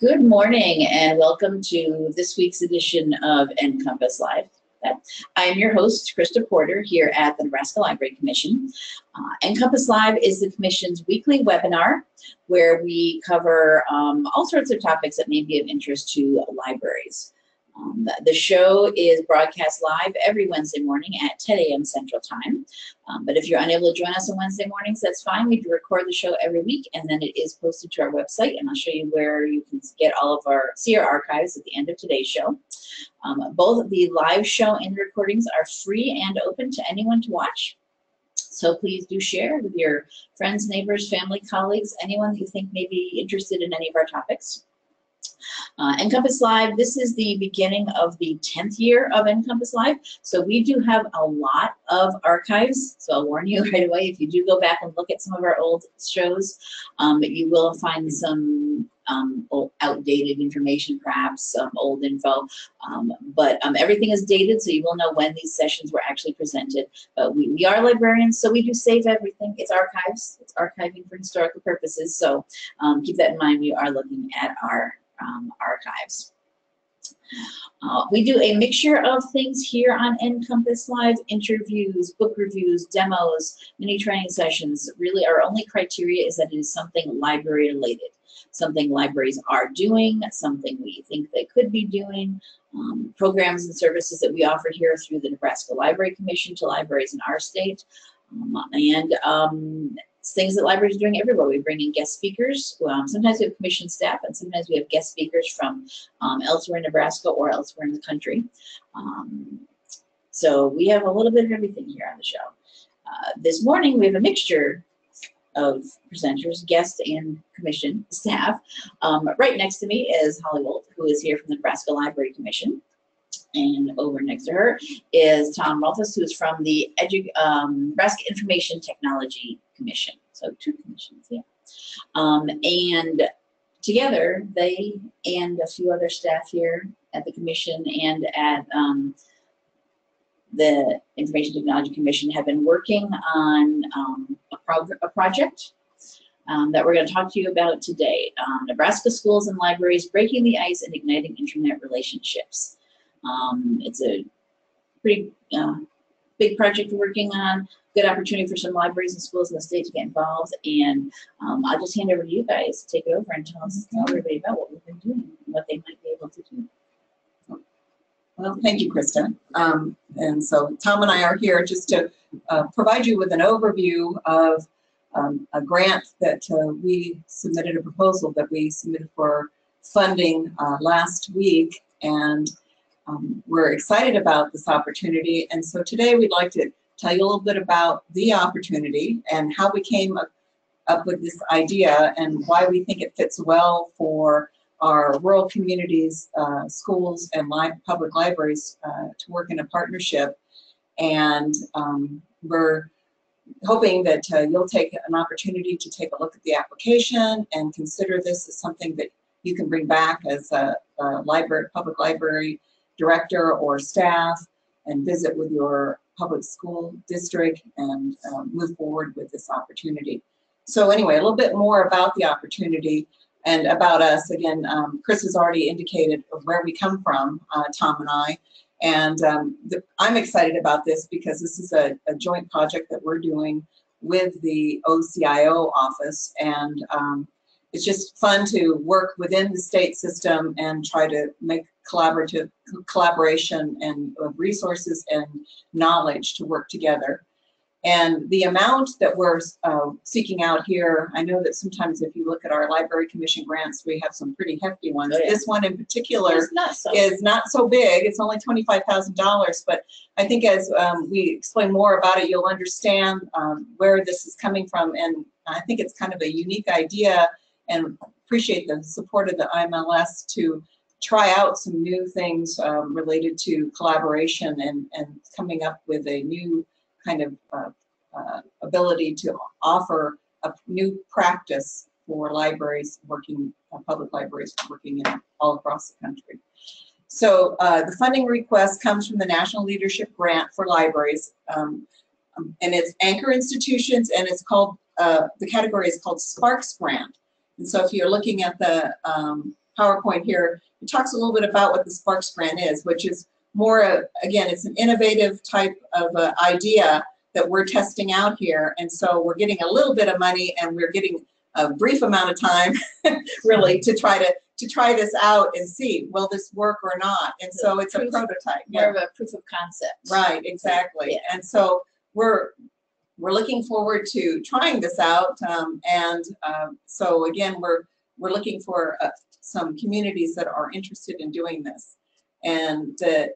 Good morning and welcome to this week's edition of NCompass Live. I'm your host, Krista Porter, here at the Nebraska Library Commission. Uh, NCompass Live is the Commission's weekly webinar where we cover um, all sorts of topics that may be of interest to libraries. Um, the show is broadcast live every Wednesday morning at 10 a.m. Central Time. Um, but if you're unable to join us on Wednesday mornings, that's fine. We do record the show every week, and then it is posted to our website. And I'll show you where you can get all of our see our archives at the end of today's show. Um, both the live show and the recordings are free and open to anyone to watch. So please do share with your friends, neighbors, family, colleagues, anyone that you think may be interested in any of our topics. Uh, NCompass Live, this is the beginning of the 10th year of NCompass Live. So we do have a lot of archives. So I'll warn you right away, if you do go back and look at some of our old shows, um, you will find some um, outdated information, perhaps some old info. Um, but um, everything is dated, so you will know when these sessions were actually presented. But we, we are librarians, so we do save everything. It's archives. It's archiving for historical purposes. So um, keep that in mind. We are looking at our um, archives. Uh, we do a mixture of things here on NCompass Live, interviews, book reviews, demos, mini training sessions. Really our only criteria is that it is something library related, something libraries are doing, something we think they could be doing, um, programs and services that we offer here through the Nebraska Library Commission to libraries in our state. Um, and um, things that libraries are doing everywhere. We bring in guest speakers. Um, sometimes we have commission staff, and sometimes we have guest speakers from um, elsewhere in Nebraska or elsewhere in the country. Um, so we have a little bit of everything here on the show. Uh, this morning we have a mixture of presenters, guests, and commission staff. Um, right next to me is Holly Woldt, who is here from the Nebraska Library Commission. And over next to her is Tom Rolfes, who is from the Edu um, Nebraska Information Technology Commission. So two commissions, yeah. Um, and together, they and a few other staff here at the commission and at um, the Information Technology Commission have been working on um, a, prog a project um, that we're going to talk to you about today. Um, Nebraska Schools and Libraries Breaking the Ice and Igniting Internet Relationships. Um, it's a pretty uh, big project we're working on. Good opportunity for some libraries and schools in the state to get involved. And um, I'll just hand over to you guys to take it over and tell us, tell everybody about what we've been doing and what they might be able to do. Well, thank you, Kristen. Um, and so Tom and I are here just to uh, provide you with an overview of um, a grant that uh, we submitted a proposal that we submitted for funding uh, last week. And um, we're excited about this opportunity. And so today we'd like to tell you a little bit about the opportunity and how we came up, up with this idea and why we think it fits well for our rural communities, uh, schools, and li public libraries uh, to work in a partnership. And um, we're hoping that uh, you'll take an opportunity to take a look at the application and consider this as something that you can bring back as a, a library, public library director or staff and visit with your public school district and um, move forward with this opportunity. So anyway, a little bit more about the opportunity and about us. Again, um, Chris has already indicated where we come from, uh, Tom and I. And um, the, I'm excited about this because this is a, a, joint project that we're doing with the OCIO office. And um, it's just fun to work within the state system and try to make collaborative collaboration and resources and knowledge to work together. And the amount that we're uh, seeking out here, I know that sometimes if you look at our Library Commission grants, we have some pretty hefty ones. Oh, yeah. This one in particular not so is not so big. It's only $25,000, but I think as um, we explain more about it, you'll understand um, where this is coming from. And I think it's kind of a unique idea and appreciate the support of the IMLS to try out some new things um, related to collaboration and, and coming up with a new kind of uh, uh, ability to offer a new practice for libraries working, uh, public libraries working in all across the country. So uh, the funding request comes from the National Leadership Grant for Libraries, um, um, and it's anchor institutions, and it's called, uh, the category is called Sparks Grant. And so if you're looking at the um, PowerPoint here, it talks a little bit about what the Sparks Grant is, which is more, uh, again, it's an innovative type of uh, idea that we're testing out here. And so we're getting a little bit of money and we're getting a brief amount of time, really, to try to to try this out and see will this work or not. And so it's a prototype. More of a proof of concept. Right, exactly. Yeah. And so we're, we're looking forward to trying this out. Um, and, um, so again, we're, we're looking for, uh, some communities that are interested in doing this. And, uh,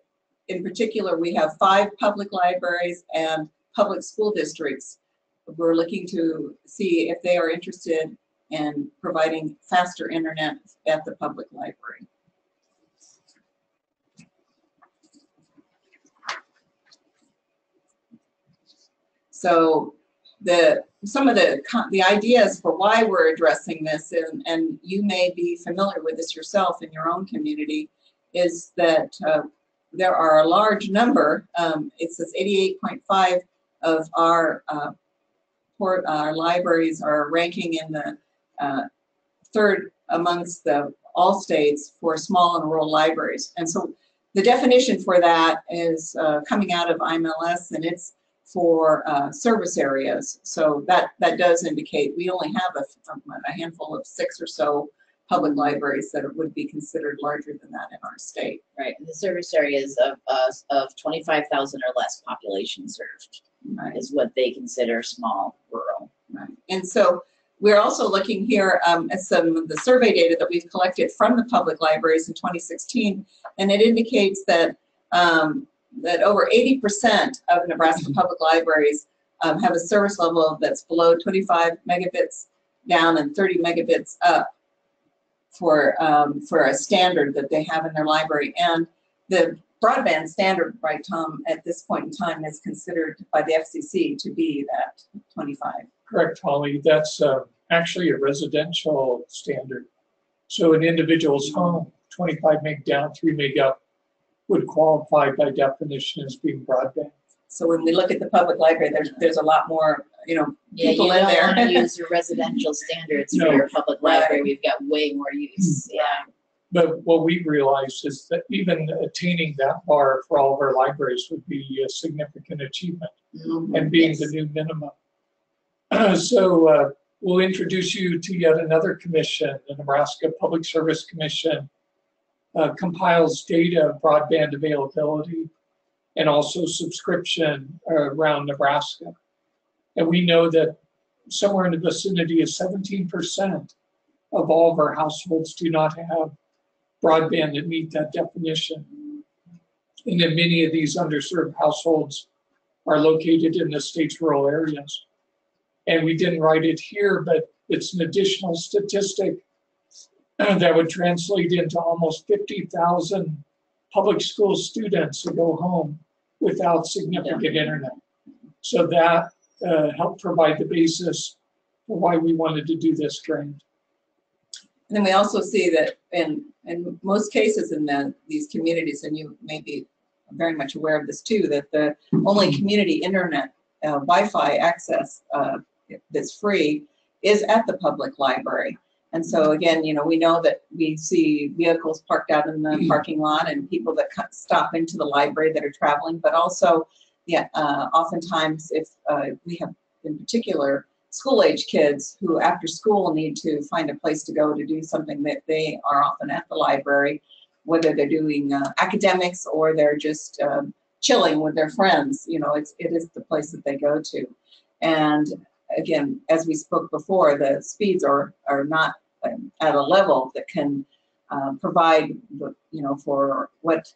in particular, we have five public libraries and public school districts. We're looking to see if they are interested in providing faster internet at the public library. So the, some of the, the ideas for why we're addressing this, and, and you may be familiar with this yourself in your own community, is that uh, there are a large number, um, it says 88.5 of our, uh, port, our libraries are ranking in the uh, third amongst the, all states for small and rural libraries. And so the definition for that is uh, coming out of IMLS and it's for uh, service areas. So that, that does indicate we only have a, a handful of six or so public libraries that would be considered larger than that in our state. Right, and the service areas of, uh, of twenty-five thousand or less population served Right. is what they consider small rural. Right. And so we're also looking here um, at some of the survey data that we've collected from the public libraries in 2016, and it indicates that um, that over 80% of Nebraska public libraries um, have a service level that's below 25 megabits down and 30 megabits up for um, for a standard that they have in their library. And the broadband standard, right, Tom, at this point in time is considered by the FCC to be that 25. Correct, Holly. That's uh, actually a residential standard. So an individual's home, 25 meg down, 3 meg up, would qualify by definition as being broadband. So when we look at the public library, there's, there's a lot more, you know, Yeah, you people don't in there. wanna use your residential standards for your public library, we've got way more use, yeah. But what we realized is that even attaining that bar for all of our libraries would be a significant achievement Mhm, and being the new minimum. So uh, we'll introduce you to yet another commission, the Nebraska Public Service Commission uh, compiles data of broadband availability and also subscription around Nebraska. And we know that somewhere in the vicinity of 17% of all of our households do not have broadband that meet that definition. And then many of these underserved households are located in the state's rural areas. And we didn't write it here, but it's an additional statistic that would translate into almost 50,000 public school students who go home without significant internet. So that uh, helped provide the basis for why we wanted to do this grant. And then we also see that in, in most cases in the, these communities, and you may be very much aware of this too, that the only community internet, uh, Wi-Fi access, uh, that's free is at the public library. And so again, you know, we know that we see vehicles parked out in the parking lot and people that co- stop into the library that are traveling, but also, yeah, uh, oftentimes if, uh, we have in particular school age kids who after school need to find a place to go to do something that they are often at the library, whether they're doing uh, academics or they're just um, chilling with their friends, you know, it's, it is the place that they go to. And again, as we spoke before, the speeds are, are not um, at a level that can uh, provide, the, you know, for what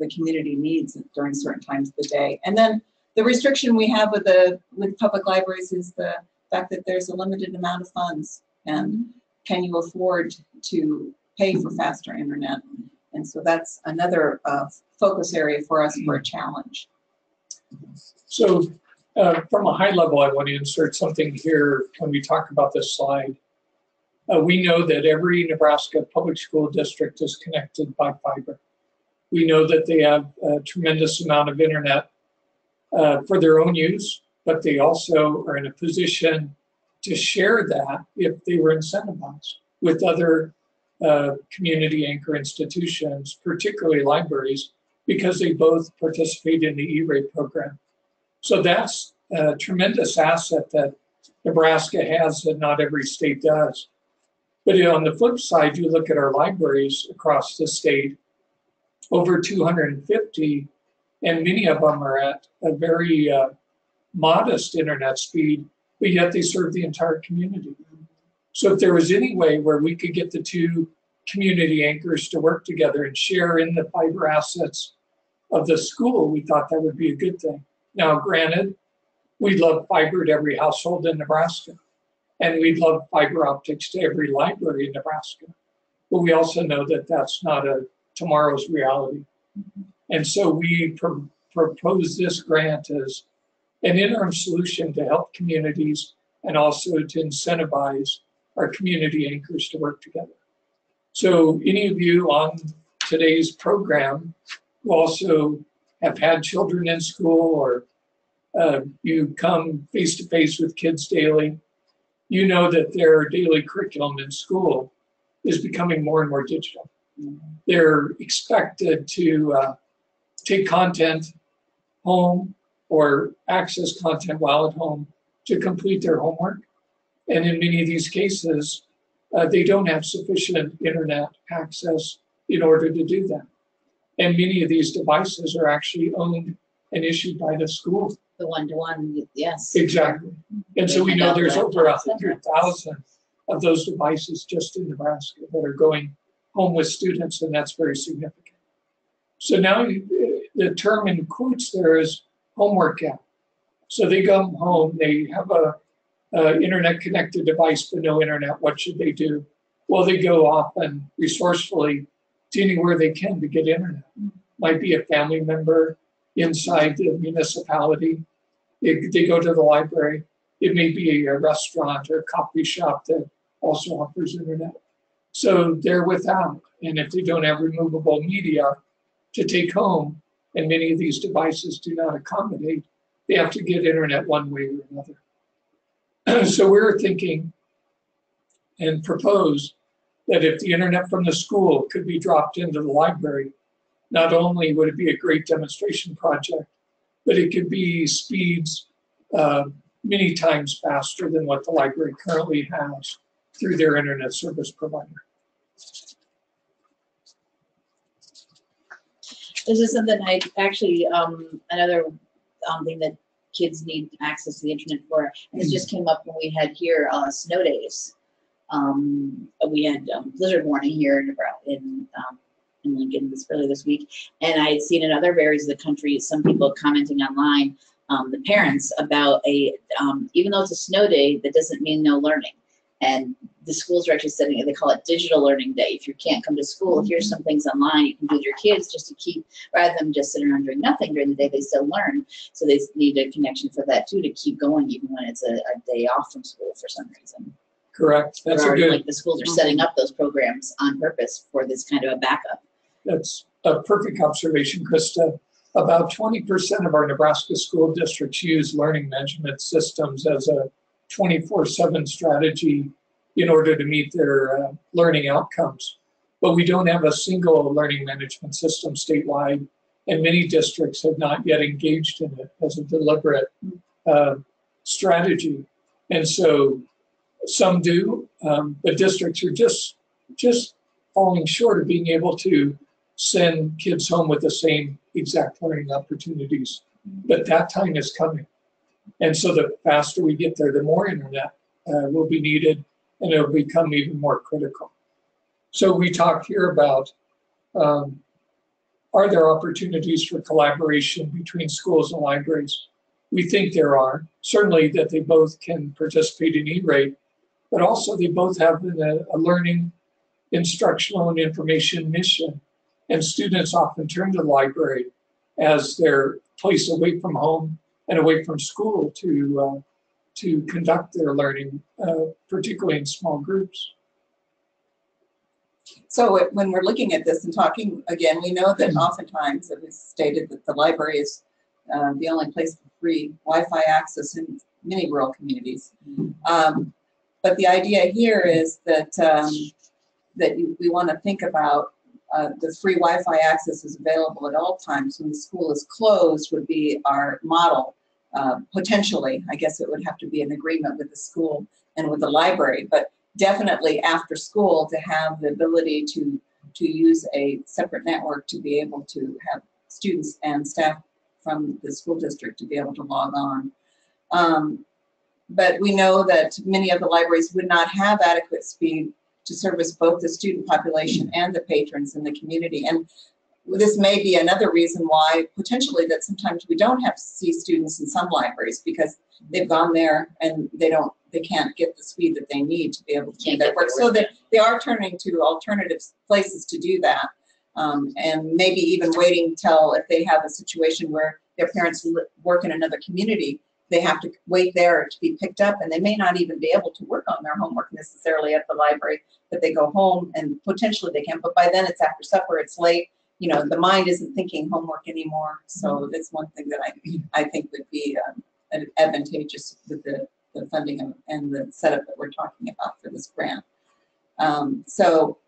the community needs during certain times of the day. And then the restriction we have with the, with public libraries is the fact that there's a limited amount of funds. And can you afford to pay for faster internet? And so that's another uh, focus area for us for a challenge. So uh, from a high level, I want to insert something here when we talk about this slide. Uh, we know that every Nebraska public school district is connected by fiber. We know that they have a tremendous amount of internet uh, for their own use, but they also are in a position to share that if they were incentivized with other uh, community anchor institutions, particularly libraries, because they both participate in the E-rate program. So that's a tremendous asset that Nebraska has that not every state does. But on the flip side, you look at our libraries across the state, over 250, and many of them are at a very uh, modest internet speed, but yet they serve the entire community. So if there was any way where we could get the two community anchors to work together and share in the fiber assets of the school, we thought that would be a good thing. Now, granted, we'd love fiber to every household in Nebraska, and we'd love fiber optics to every library in Nebraska. But we also know that that's not a tomorrow's reality. And so we pro- propose this grant as an interim solution to help communities and also to incentivize our community anchors to work together. So any of you on today's program who also have had children in school or uh, you come face to face with kids daily, you know that their daily curriculum in school is becoming more and more digital. They're expected to uh, take content home or access content while at home to complete their homework. And in many of these cases, uh, they don't have sufficient internet access in order to do that. And many of these devices are actually owned and issued by the school. The one-to-one, yes. Exactly. And so we know there's over a hundred thousand of those devices just in Nebraska that are going home with students, and that's very significant. So now the term in quotes there is homework gap. So they come home, they have a, a internet connected device but no internet. What should they do? Well, they go off and resourcefully to anywhere they can to get internet. Might be a family member inside the municipality. They, they go to the library. It may be a restaurant or a coffee shop that also offers internet. So they're without. And if they don't have removable media to take home, and many of these devices do not accommodate, they have to get internet one way or another. so we're thinking and propose that if the internet from the school could be dropped into the library, not only would it be a great demonstration project, but it could be speeds uh, many times faster than what the library currently has through their internet service provider. This is something I actually, um, another, um, thing that kids need access to the internet for. And this just came up when we had here, uh, snow days. Um, we had, um, blizzard warning here in, in, um, in Lincoln this early this week. And I had seen in other areas of the country, some people commenting online, um, the parents about a, um, even though it's a snow day, that doesn't mean no learning. And the schools are actually setting, they call it digital learning day. If you can't come to school, here's some things online you can do with your kids just to keep, rather than just sitting around doing nothing during the day, they still learn. So they need a connection for that too, to keep going even when it's a, a day off from school for some reason. Correct. That's a good, Like the schools are setting up those programs on purpose for this kind of a backup. that's a perfect observation, Krista. About twenty percent of our Nebraska school districts use learning management systems as a twenty-four seven strategy in order to meet their uh, learning outcomes. But we don't have a single learning management system statewide, and many districts have not yet engaged in it as a deliberate uh, strategy. And so some do, um, but districts are just just falling short of being able to send kids home with the same exact learning opportunities. But that time is coming. And so the faster we get there, the more internet uh, will be needed and it'll become even more critical. So we talked here about um, are there opportunities for collaboration between schools and libraries? We think there are. Certainly that they both can participate in E-rate, but also they both have a, a learning, instructional, and information mission. And students often turn to the library as their place away from home and away from school to uh, to conduct their learning, uh, particularly in small groups. So when we're looking at this and talking, again, we know that Mhm. oftentimes it is stated that the library is uh, the only place for free Wi-Fi access in many rural communities. Um, But the idea here is that um, that you, we want to think about uh, the free Wi-Fi access is available at all times when the school is closed would be our model. Uh, potentially, I guess it would have to be an agreement with the school and with the library, but definitely after school to have the ability to to use a separate network to be able to have students and staff from the school district to be able to log on. Um, but we know that many of the libraries would not have adequate speed to service both the student population and the patrons in the community. And this may be another reason why potentially that sometimes we don't have to see students in some libraries because they've gone there and they don't they can't get the speed that they need to be able to do that work. So that they are turning to alternative places to do that. Um, and maybe even waiting till if they have a situation where their parents work in another community, they have to wait there to be picked up and they may not even be able to work on their homework necessarily at the library, but they go home and potentially they can, but by then it's after supper, it's late. You know, the mind isn't thinking homework anymore. So that's one thing that I, I think would be um, advantageous with the, the funding and- and the setup that we're talking about for this grant. Um, so,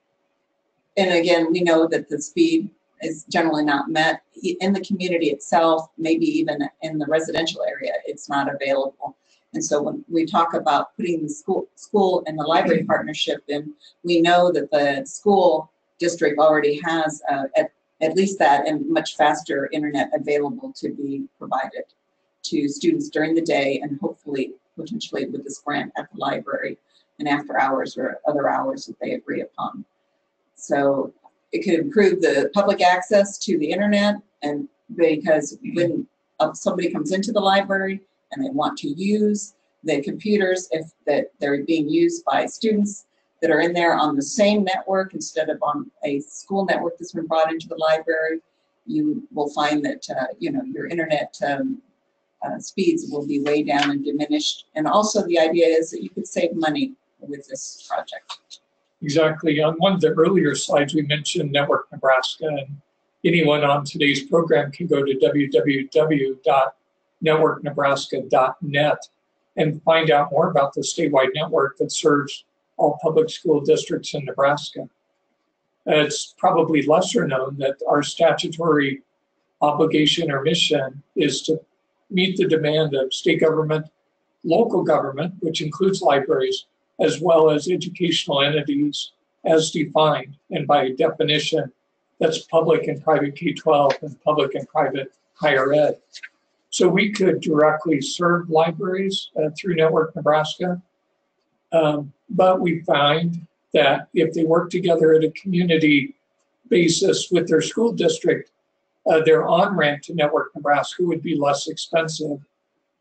and again, we know that the speed is generally not met in the community itself, maybe even in the residential area, it's not available. And so when we talk about putting the school, school and the library partnership in, we know that the school district already has uh, at, at least that and much faster internet available to be provided to students during the day and hopefully potentially with this grant at the library and after hours or other hours that they agree upon. So it could improve the public access to the internet and because when somebody comes into the library and they want to use the computers, if that they're being used by students that are in there on the same network instead of on a school network that's been brought into the library, you will find that, uh, you know, your internet um, uh, speeds will be way down and diminished. And also the idea is that you could save money with this project. Exactly. On one of the earlier slides, we mentioned Network Nebraska, and anyone on today's program can go to www.networknebraska.net and find out more about the statewide network that serves all public school districts in Nebraska. It's probably lesser known that our statutory obligation or mission is to meet the demand of state government, local government, which includes libraries, as well as educational entities as defined. And by definition, that's public and private K-12 and public and private higher ed. So we could directly serve libraries uh, through Network Nebraska. Um, but we find that if they work together at a community basis with their school district, uh, their on-ramp to Network Nebraska would be less expensive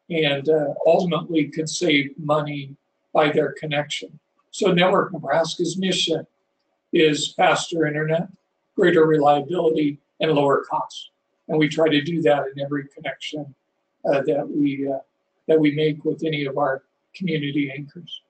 and uh, ultimately could save money by their connection. So Network Nebraska's mission is faster internet, greater reliability, and lower costs. And we try to do that in every connection uh, that we uh, that we make with any of our community anchors.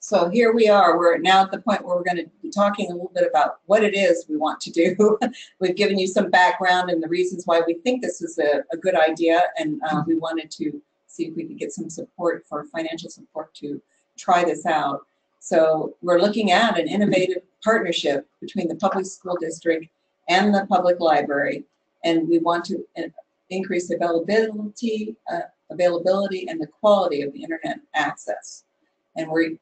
So here we are, we're now at the point where we're going to be talking a little bit about what it is we want to do. We've given you some background and the reasons why we think this is a, a good idea and uh, we wanted to see if we could get some support for financial support to try this out. So we're looking at an innovative partnership between the public school district and the public library. And we want to uh, increase availability, uh, availability and the quality of the internet access. And we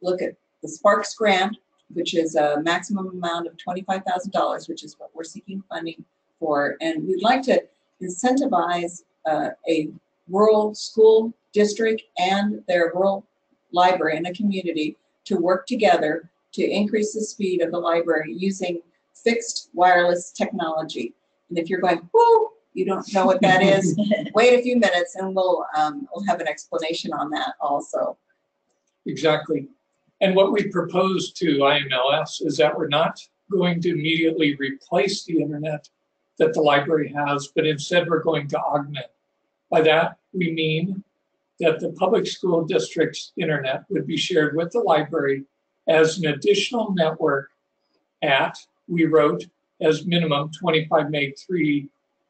look at the Sparks grant, which is a maximum amount of $25,000, which is what we're seeking funding for. And we'd like to incentivize uh, a rural school district and their rural library in the community to work together to increase the speed of the library using fixed wireless technology. And if you're going, whoo, you don't know what that is, wait a few minutes and we'll, um, we'll have an explanation on that also. Exactly. And what we propose to IMLS is that we're not going to immediately replace the internet that the library has, but instead we're going to augment. By that, we mean that the public school district's internet would be shared with the library as an additional network at, we wrote, as minimum 25 meg 3,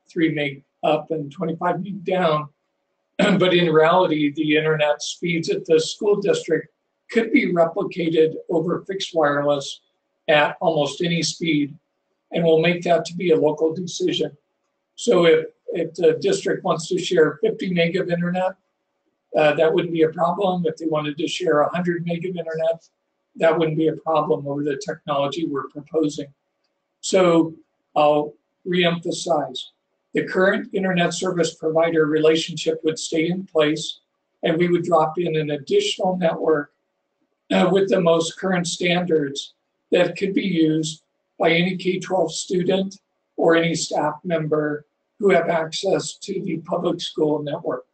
3 meg up and 25 meg down. but in reality, the internet speeds at the school district could be replicated over fixed wireless at almost any speed, and we'll make that to be a local decision. So if, if the district wants to share 50 meg of internet, uh, that wouldn't be a problem. If they wanted to share 100 meg of internet, that wouldn't be a problem over the technology we're proposing. So I'll reemphasize the current internet service provider relationship would stay in place and we would drop in an additional network uh, with the most current standards that could be used by any K-12 student or any staff member who have access to the public school network.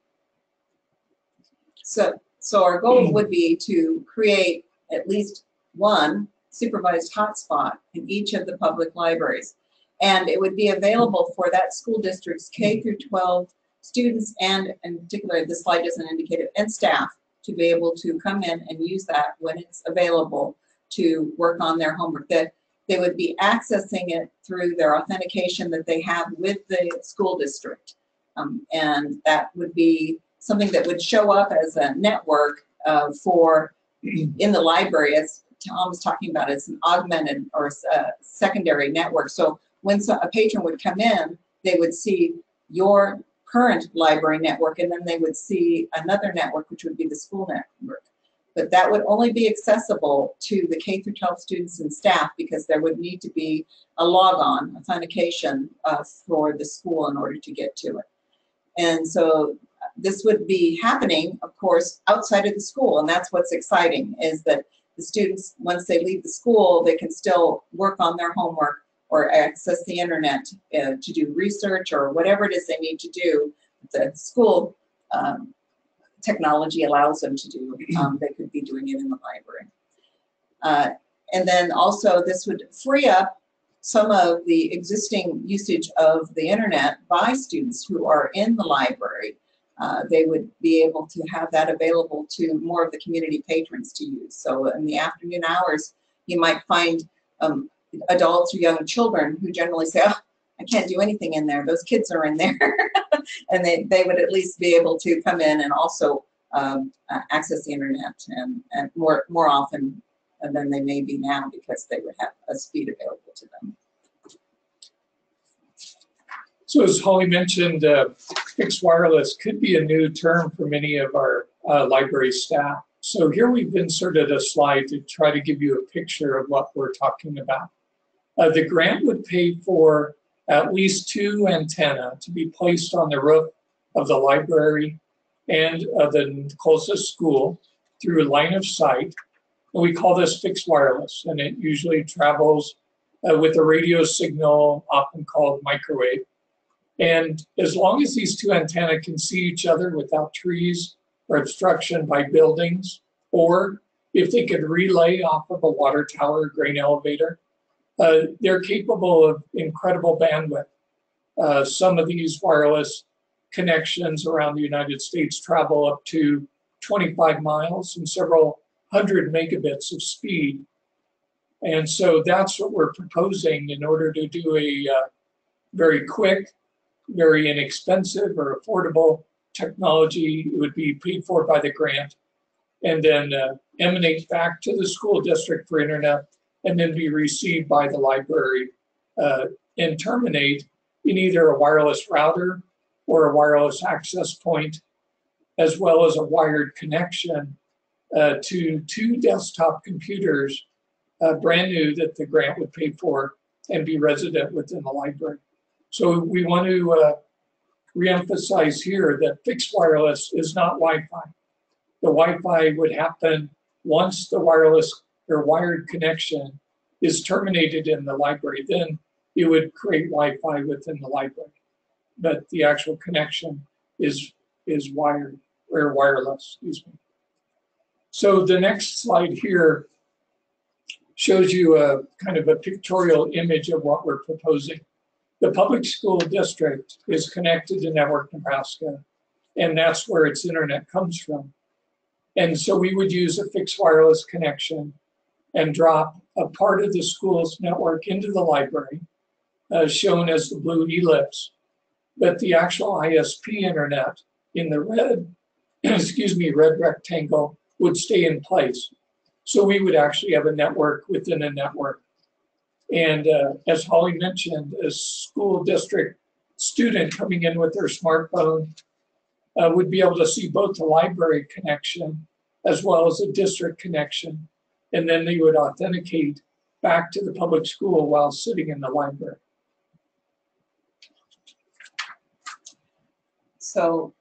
So, so our goal would be to create at least one supervised hotspot in each of the public libraries. And it would be available for that school district's K through 12 students and in particular, the slide doesn't indicate it, and staff to be able to come in and use that when it's available to work on their homework. That they would be accessing it through their authentication that they have with the school district. Um, and that would be something that would show up as a network uh, for in the library as Tom was talking about, it's an augmented or a secondary network. So when a patron would come in, they would see your current library network and then they would see another network, which would be the school network. But that would only be accessible to the K through 12 students and staff because there would need to be a log-on authentication uh, for the school in order to get to it. And so this would be happening, of course, outside of the school. And that's what's exciting is that the students, once they leave the school, they can still work on their homework or access the internet uh, to do research or whatever it is they need to do. The school um, technology allows them to do. Um, they could be doing it in the library. Uh, and then also this would free up some of the existing usage of the internet by students who are in the library. Uh, they would be able to have that available to more of the community patrons to use. So in the afternoon hours, you might find um, adults or young children who generally say, oh, I can't do anything in there. Those kids are in there. and they, they would at least be able to come in and also um, uh, access the internet and, and more, more often than they may be now because they would have a speed available to them. So as Holly mentioned, uh, fixed wireless could be a new term for many of our uh, library staff. So here we've inserted a slide to try to give you a picture of what we're talking about. Uh, the grant would pay for at least two antenna to be placed on the roof of the library and of the closest school through line of sight. And we call this fixed wireless, and it usually travels uh, with a radio signal, often called microwave. And as long as these two antenna can see each other without trees or obstruction by buildings, or if they could relay off of a water tower or grain elevator, uh, they're capable of incredible bandwidth. Uh, some of these wireless connections around the United States travel up to 25 miles and several hundred megabits of speed. And so that's what we're proposing in order to do a uh, very quick, very inexpensive or affordable technology. It would be paid for by the grant and then uh, emanate back to the school district for internet and then be received by the library uh, and terminate in either a wireless router or a wireless access point, as well as a wired connection uh, to two desktop computers, uh, brand new that the grant would pay for and be resident within the library. So we want to uh, reemphasize here that fixed wireless is not Wi-Fi. The Wi-Fi would happen once the wireless or wired connection is terminated in the library. Then it would create Wi-Fi within the library, but the actual connection is is wired or wireless. Excuse me. So the next slide here shows you a kind of a pictorial image of what we're proposing. The public school district is connected to Network Nebraska, and that's where its internet comes from. And so we would use a fixed wireless connection and drop a part of the school's network into the library, uh, shown as the blue ellipse. But the actual ISP internet in the red, excuse me, red rectangle would stay in place. So we would actually have a network within a network. And uh, as Holly mentioned, a school district student coming in with their smartphone uh, would be able to see both the library connection as well as a district connection. And then they would authenticate back to the public school while sitting in the library. So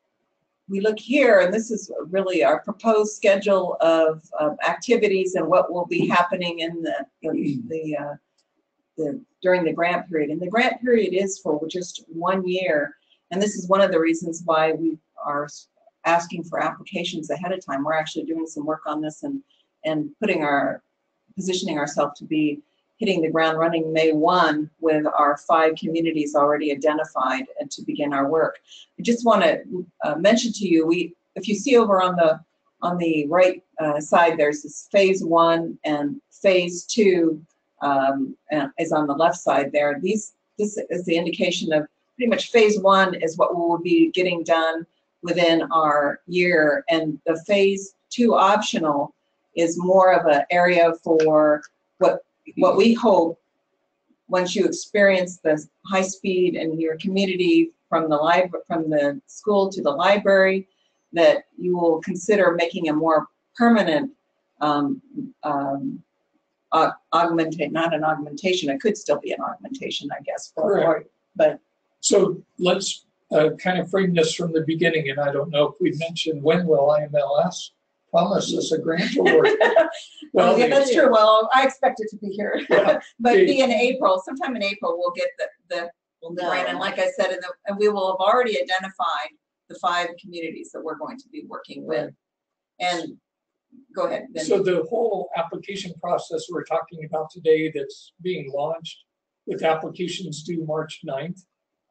we look here, and this is really our proposed schedule of, of activities and what will be happening in the, the, the, uh, the, during the grant period. And the grant period is for just one year. And this is one of the reasons why we are asking for applications ahead of time. We're actually doing some work on this and, and putting our, positioning ourselves to be hitting the ground running May 1 with our five communities already identified and to begin our work. I just want to uh, mention to you, we, if you see over on the on the right uh, side, there's this phase one and phase two um, is on the left side there. These this is the indication of pretty much phase one is what we will be getting done within our year, and the phase two optional is more of an area for what what we hope once you experience the high speed in your community from the library from the school to the library that you will consider making a more permanent um, um, aug- augmentate not an augmentation it could still be an augmentation i guess for, Correct. but So let's uh, kind of frame this from the beginning, and I don't know if we mentioned when will IMLS promise us a grant award? well, yeah, that's true well i expect it to be here Yeah. but be in april sometime in april we'll get the, the Well, Right, and like I said, and, the, and we will have already identified the five communities that we're going to be working with. And go ahead, Ben. So the whole application process we're talking about today that's being launched with applications due March 9th,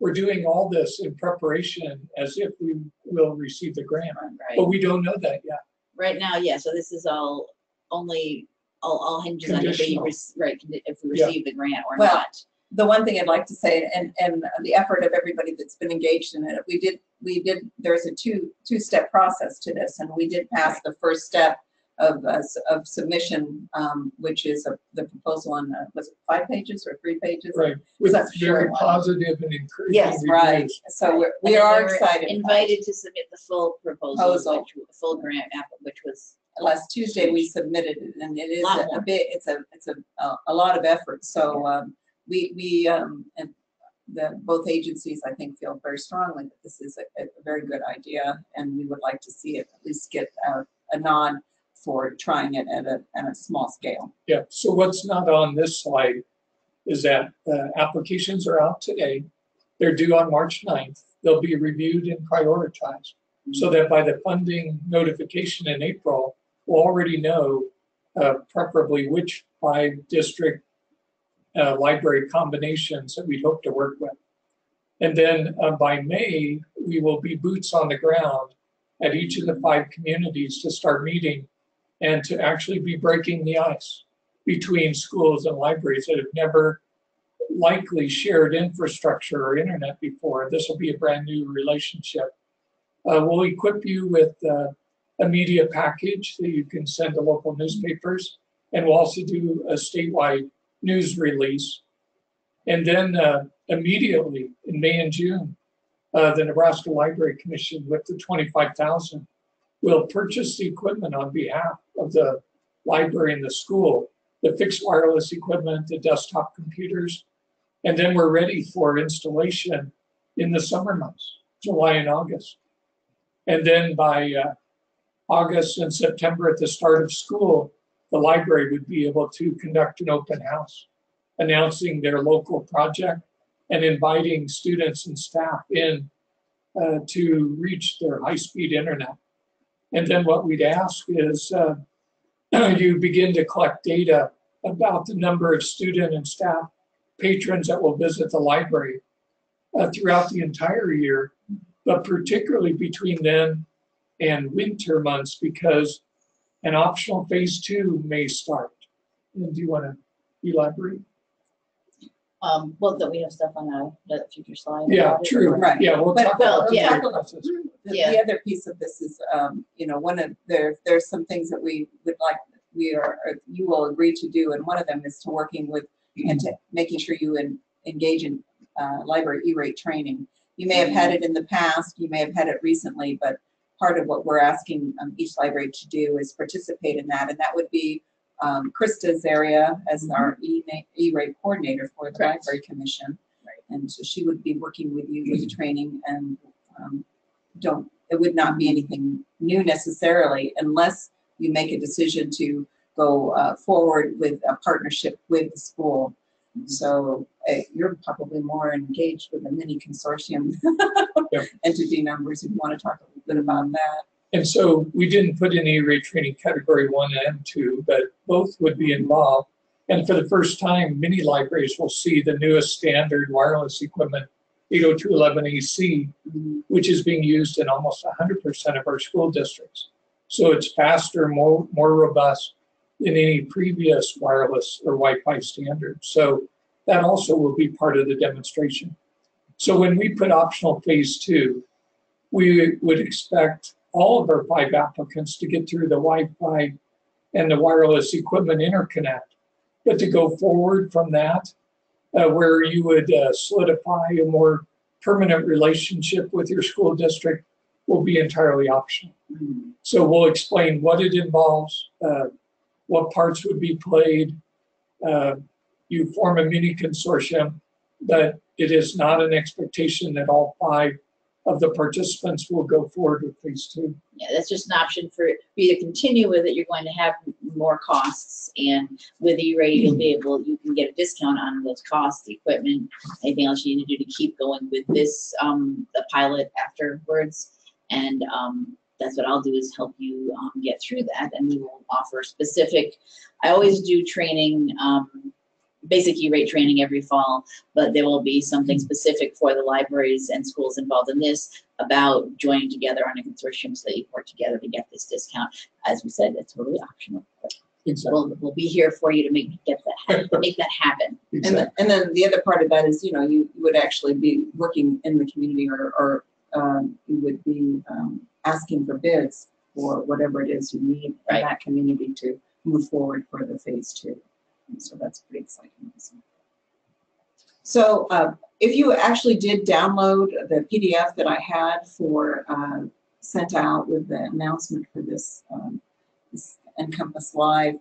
we're doing all this in preparation as if we will receive the grant, Right. but we don't know that yet. Right now, yeah, so this is all only, all, all hinges on if we, Conditional. rec- right, condi- if we Yeah. receive the grant or Well, not. the one thing I'd like to say, and, and the effort of everybody that's been engaged in it, we did, we did, there's a two, two-step process to this, and we did pass the first step of, uh, of submission, um, which is a- the proposal on, uh, was it five pages or three pages? Right, with That's a very short one. positive and encouraging Yes, right, reviews. so we're, we then are they were excited. Invited to submit the full proposal, Proposal. which, w- full grant app, which was, last Tuesday, we submitted it, and it is Lot a- a more. bit, it's a, it's a, a- a lot of effort, so, um, we, we, um, and the, both agencies, I think, feel very strongly that this is a, a very good idea, and we would like to see it at least get a, a nod for trying it at a, at a small scale. Yeah, so what's not on this slide is that uh, applications are out today. They're due on March 9th. They'll be reviewed and prioritized. So that by the funding notification in April, we'll already know uh, preferably which five district uh, library combinations that we hope to work with. And then uh, by May, we will be boots on the ground at each of the five communities to start meeting and to actually be breaking the ice between schools and libraries that have never likely shared infrastructure or internet before. This will be a brand new relationship. Uh, we'll equip you with uh, a media package that you can send to local newspapers, and we'll also do a statewide news release. And then uh, immediately in May and June, uh, the Nebraska Library Commission with the 25,000 will purchase the equipment on behalf of the library and the school, the fixed wireless equipment, the desktop computers, and then we're ready for installation in the summer months, July and August. And then by uh, August and September at the start of school, the library would be able to conduct an open house, announcing their local project and inviting students and staff in uh, to reach their high-speed internet. And then what we'd ask is uh, you begin to collect data about the number of student and staff patrons that will visit the library uh, throughout the entire year, but particularly between then and winter months because an optional phase two may start. And do you want to elaborate? Um, well, that we have stuff on the, the future slide. Yeah, about it, true. or- Right. Yeah, we'll But- talk well, about the yeah. grant process. The, Yeah. the other piece of this is, um, you know, one of, there, there's some things that we would like, we are, uh, you will agree to do, and one of them is to working with, and to making sure you en- engage in uh, library E-rate training. You may have had it in the past, you may have had it recently, but part of what we're asking um, each library to do is participate in that, and that would be um, Krista's area as our E- E-rate coordinator for the Correct. library commission. Right. And so she would be working with you with the training and um, don't, it would not be anything new necessarily unless you make a decision to go uh, forward with a partnership with the school. So uh, you're probably more engaged with the mini consortium Yep. entity numbers if you want to talk a little bit about that. And so we didn't put in E-rate training category one and two, but both would be involved. And for the first time, many libraries will see the newest standard wireless equipment, 802.11ac, which is being used in almost 100% of our school districts. So it's faster, more, more robust than any previous wireless or Wi-Fi standard. So that also will be part of the demonstration. So when we put optional phase two, we would expect all of our five applicants to get through the Wi-Fi and the wireless equipment interconnect. But to go forward from that, uh, where you would uh, solidify a more permanent relationship with your school district will be entirely optional. Mm. So we'll explain what it involves, uh, what parts would be played. Uh, you form a mini consortium, but it is not an expectation that all five of the participants will go forward with phase two. Yeah, that's just an option for you to continue with it. You're going to have more costs and with E-rate, you'll be able, you can get a discount on those costs, the equipment, anything else you need to do to keep going with this, um, the pilot afterwards. And, um, that's what I'll do is help you, um, get through that and we will offer specific, I always do training, um, basic E-rate training every fall, but there will be something specific for the libraries and schools involved in this about joining together on a consortium so that you work together to get this discount. As we said, it's totally optional. but We'll, we'll be here for you to make, get that, make that happen. And, the- and then the other part of that is, you know, you would actually be working in the community or, or um, you would be um, asking for bids for whatever it is you need in that community to move forward for the phase two. So that's pretty exciting. So uh, if you actually did download the PDF that I had for, uh, sent out with the announcement for this, um, this NCompass Live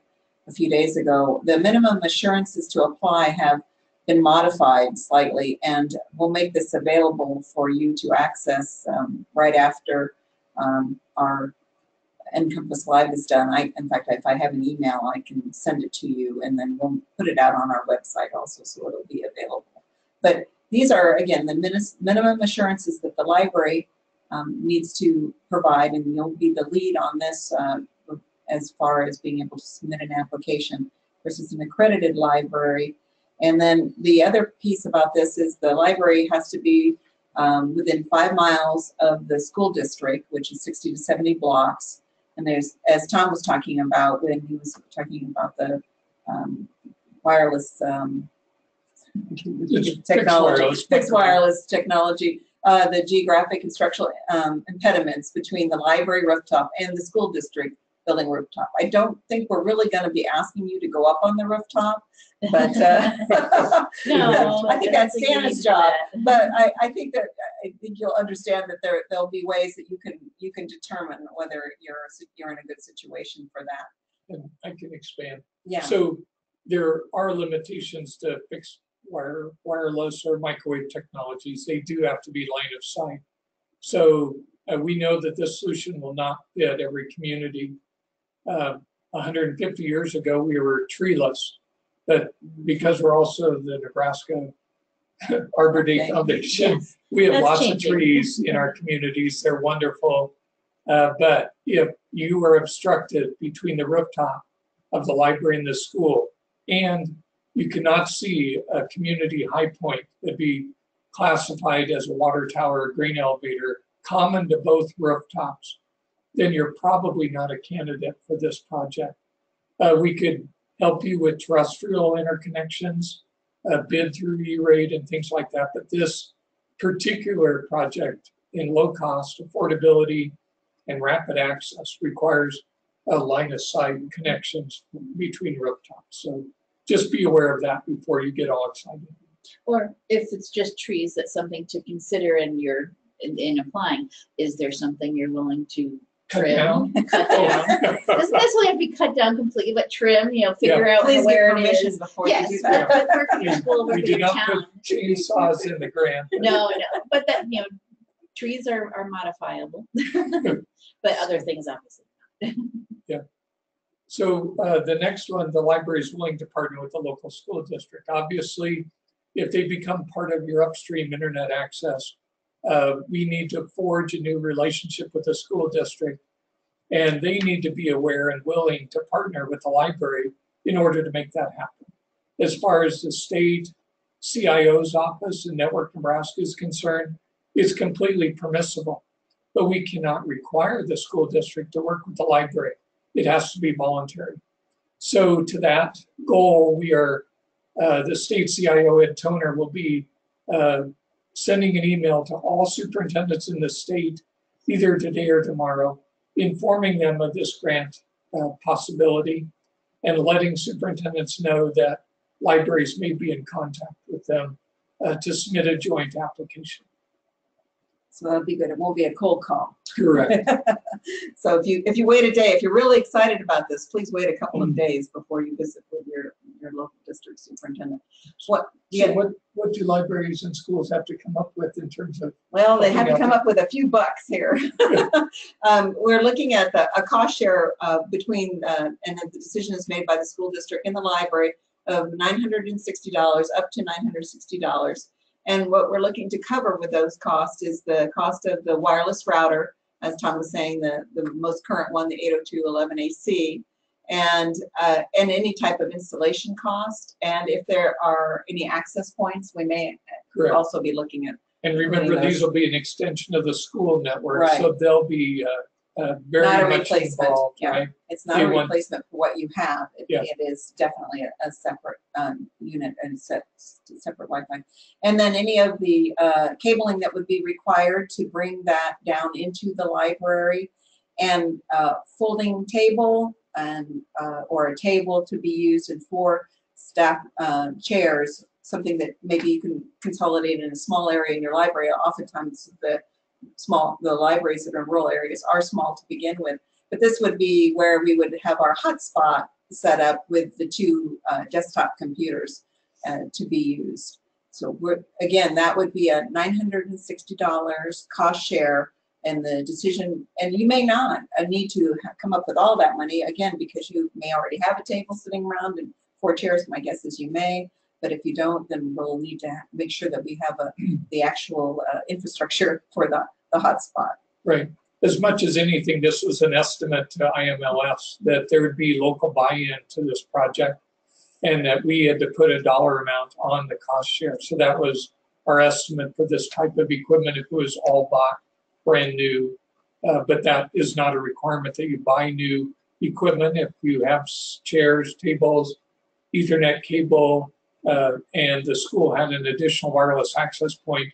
a few days ago, the minimum assurances to apply have been modified slightly, and we'll make this available for you to access um, right after um, our NCompass Live is done. I, in fact, if I have an email, I can send it to you, and then we'll put it out on our website also, so it'll be available. But these are, again, the minimum assurances that the library um, needs to provide, and you'll be the lead on this uh, as far as being able to submit an application versus an accredited library. And then the other piece about this is the library has to be um, within five miles of the school district, which is 60 to 70 blocks. And there's, as Tom was talking about when he was talking about the um, wireless um, It's fixed technology, wireless. fixed wireless technology, uh, the geographic and structural um, impediments between the library rooftop and the school district building rooftop. I don't think we're really going to be asking you to go up on the rooftop, but uh, No. I think don't that's Santa's job. that. But I, I think that, I think you'll understand that there, there'll be ways that you can, you can determine whether you're, you're in a good situation for that. And I can expand. Yeah, So there are limitations to fixed wire, wireless or microwave technologies. They do have to be line of sight. So uh, we know that this solution will not fit every community. Uh, 150 years ago, we were treeless, but because we're also the Nebraska Arbor Day. Foundation, Yes. we have That's lots changing. of trees in our communities. They're wonderful. Uh, but if you are obstructed between the rooftop of the library and the school, and you cannot see a community high point that'd be classified as a water tower or green elevator, common to both rooftops, then you're probably not a candidate for this project. Uh, we could help you with terrestrial interconnections, uh, bid through E-rate and things like that, but this particular project in low cost, affordability, and rapid access requires uh, line of sight connections between rooftops. So just be aware of that before you get all excited. Or if it's just trees, that's something to consider in your, in, in applying. Is there something you're willing to trim? Cut down. Doesn't necessarily have to be cut down completely, but trim, you know, figure out Please get where it permission is. before you Yes, do that. but work with the school, work We do the not put chainsaws in the grant. No, no, but that, you know, trees are, are modifiable. But other things obviously. Yeah. So uh, the next one, the library is willing to partner with the local school district. Obviously, if they become part of your upstream internet access, uh, we need to forge a new relationship with the school district. And they need to be aware and willing to partner with the library in order to make that happen. As far as the state CIO's office in Network Nebraska is concerned, it's completely permissible. But we cannot require the school district to work with the library it has to be voluntary. So to that goal, we are, uh, the state CIO Ed Toner will be uh, sending an email to all superintendents in the state, either today or tomorrow, informing them of this grant uh, possibility and letting superintendents know that libraries may be in contact with them uh, to submit a joint application. So that'll be good. It won't be a cold call. Correct. So if you, if you wait a day, if you're really excited about this, please wait a couple Mm. of days before you visit with your, your local district superintendent. What, So yeah, what, what do libraries and schools have to come up with in terms of well, they have to come up with a few bucks here. Um, we're looking at the, a cost share, uh, between, uh, and the decision is made by the school district and the library of nine hundred and sixty dollars, up to nine hundred and sixty dollars. And what we're looking to cover with those costs is the cost of the wireless router, as Tom was saying, the, the most current one, the 802.11ac, and, uh, and any type of installation cost. And if there are any access points, we may correct? also be looking at, And remember, these will be an extension of the school network, so they'll be uh, uh, Not a very much replacement, involved, yeah. right? it's not They a want- replacement for what you have. It, Yeah. it is definitely a, a separate, um, unit and set, separate Wi-Fi. And then any of the, uh, cabling that would be required to bring that down into the library and, uh, folding table and, uh, or a table to be used in four staff, uh, chairs, something that maybe you can consolidate in a small area in your library. Oftentimes the small, the libraries that are in rural areas are small to begin with. But this would be where we would have our hotspot set up with the two uh, desktop computers uh, to be used. So we're, again, that would be a nine hundred and sixty dollars cost share and the decision, and you may not uh, need to come up with all that money, again, because you may already have a table sitting around and four chairs, my guess is you may. But if you don't, then we'll need to make sure that we have a, the actual uh, infrastructure for the, the hotspot. Right. As much as anything, this was an estimate to IMLS that there would be local buy-in to this project and that we had to put a dollar amount on the cost share. So that was our estimate for this type of equipment if it was all bought brand new. Uh, but that is not a requirement that you buy new equipment. If you have chairs, tables, ethernet cable, uh, and the school had an additional wireless access point,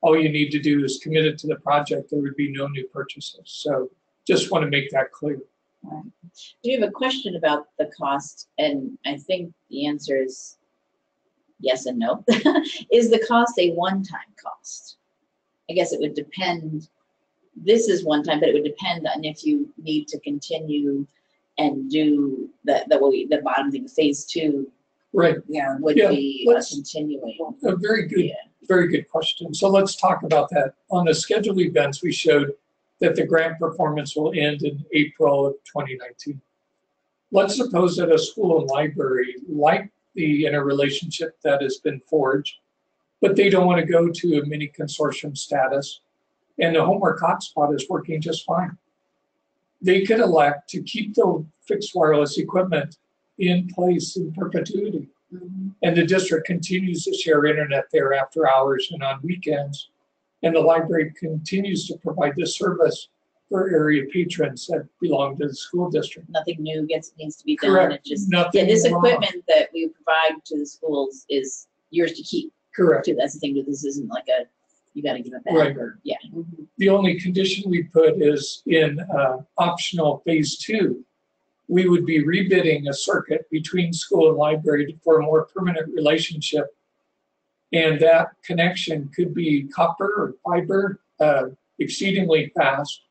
all you need to do is commit it to the project. There would be no new purchases. So just want to make that clear. Do you have a question about the cost? And I think the answer is yes and no. Is the cost a one-time cost? I guess it would depend, this is one time, but it would depend on if you need to continue and do the, the, what we- the bottom thing, phase two Right. Yeah, would Yeah, be let's- continuing. A very good, Yeah. very good question. So let's talk about that. On the scheduled events, we showed that the grant performance will end in April of 2019. Let's suppose that a school and library like the interrelationship that has been forged, but they don't want to go to a mini consortium status, and the homework hotspot is working just fine. They could elect to keep the fixed wireless equipment in place in perpetuity. Mhm. And the district continues to share internet there after hours and on weekends. And the library continues to provide this service for area patrons that belong to the school district. Nothing new gets, needs to be done. It Correct. just, yeah, this wrong. equipment that we provide to the schools is yours to keep. Correct. too. That's the thing, That this isn't like a, you gotta give it back Right. or, yeah. Mhm. The only condition we put is in uh, optional phase two we would be rebidding a circuit between school and library for a more permanent relationship. And that connection could be copper or fiber, uh, exceedingly fast.